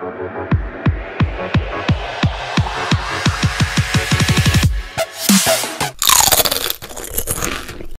Thank you.